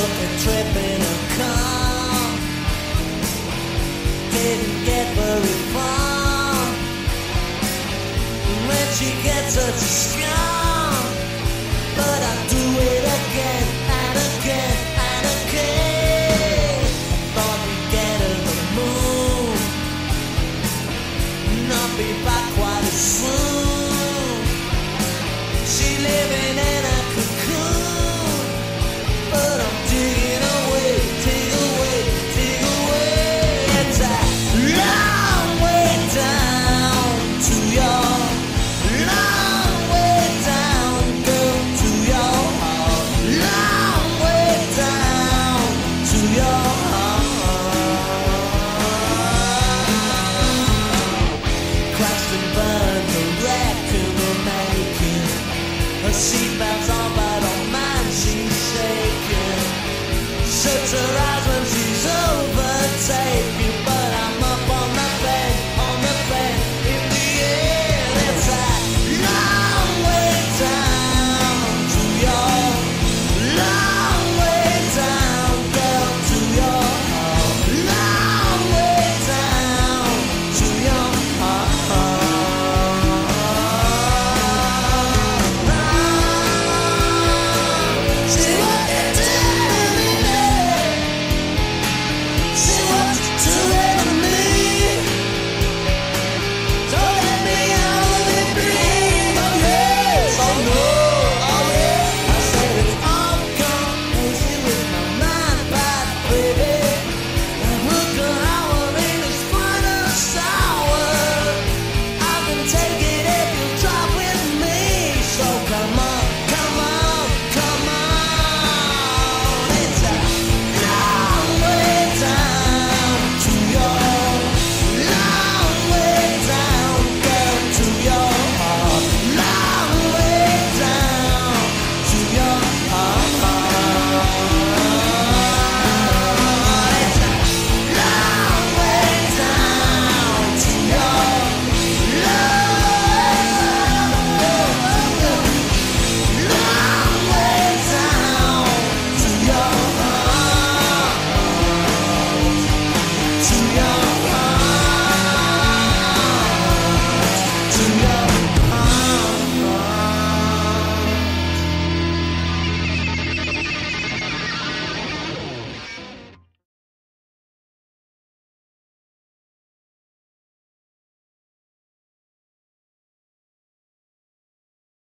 took a trip in a car. Didn't get very far. When she gets a scar, but I do it again and again and again. Thought we'd get in the moon, not be back quite as soon. She living. in. treasure